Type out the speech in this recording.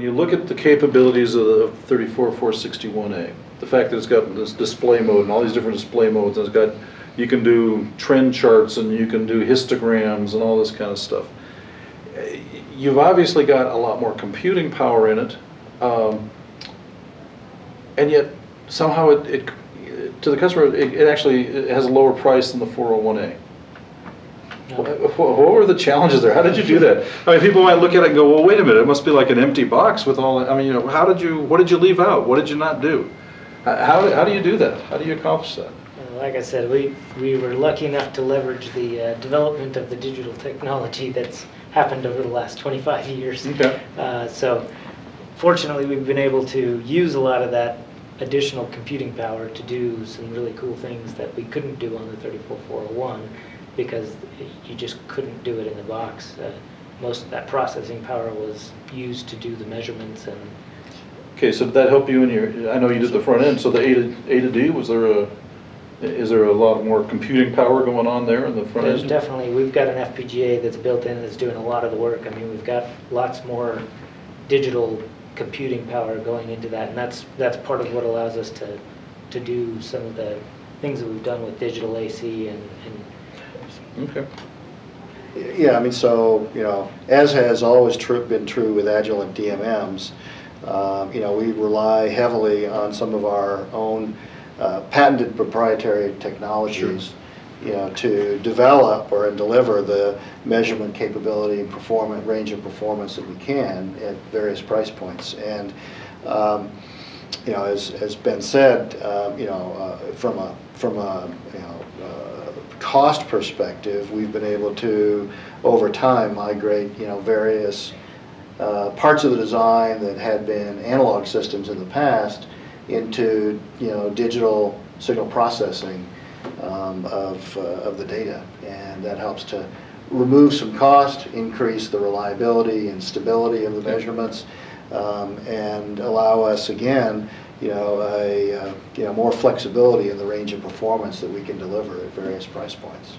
look at the capabilities of the 34461A, the fact that it's got this display mode and all these different display modes, and it's got, you can do trend charts and you can do histograms and all this kind of stuff. You've obviously got a lot more computing power in it, um, and yet somehow it, it, to the customer, it, it actually it has a lower price than the 401A. What what were the challenges there? How did you do that? I mean, people might look at it and go, well, wait a minute, it must be like an empty box with all, I mean, you know, how did you, what did you leave out? What did you not do? How, how do you do that? How do you accomplish that? Like I said, we, we were lucky enough to leverage the uh, development of the digital technology that's happened over the last 25 years. Okay. Uh, So fortunately, we've been able to use a lot of that additional computing power to do some really cool things that we couldn't do on the 34401 because you just couldn't do it in the box. Uh, Most of that processing power was used to do the measurements and Okay, so did that help you in your, I know you did the front end, so the A to, A to D, was there a, is there a lot more computing power going on there in the front There's end? definitely, we've got an FPGA that's built in that's doing a lot of the work. I mean, we've got lots more digital computing power going into that, and that's, that's part of what allows us to, to do some of the things that we've done with digital AC and, and Okay. Yeah, I mean, so, you know, as has always been true with Agilent DMMs, um, you know, we rely heavily on some of our own uh, patented proprietary technologies, you know, to develop or and deliver the measurement capability and performance, range of performance that we can at various price points. And, um, you know, as, as Ben said, um, you know, uh, from a, from a, you know, cost perspective, we've been able to, over time, migrate, you know, various uh, parts of the design that had been analog systems in the past into, you know, digital signal processing um, of, uh, of the data. And that helps to remove some cost, increase the reliability and stability of the measurements, um, and allow us, again, you know, a, uh, you know, more flexibility in the range of performance that we can deliver at various price points.